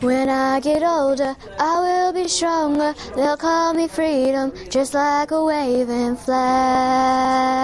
When I get older, I will be stronger. They'll call me freedom, just like a waving flag.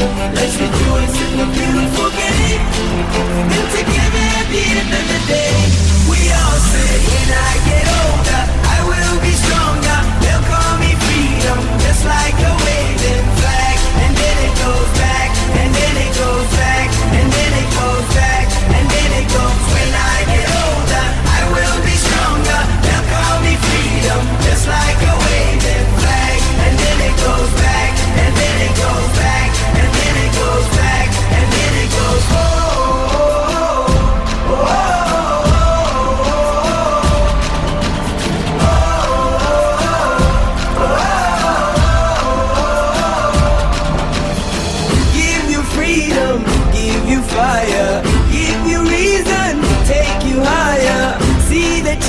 Let's rejoice in the beautiful game. And together of the day,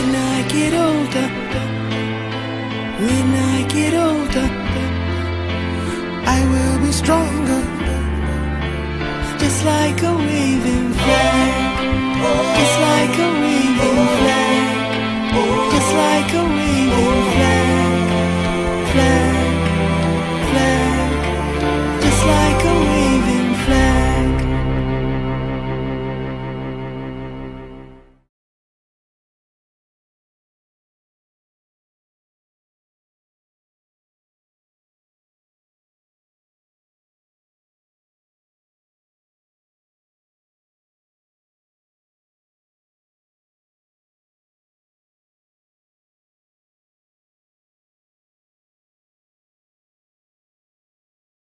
When I get older, when I get older, I will be stronger, just like a waving flag, just like a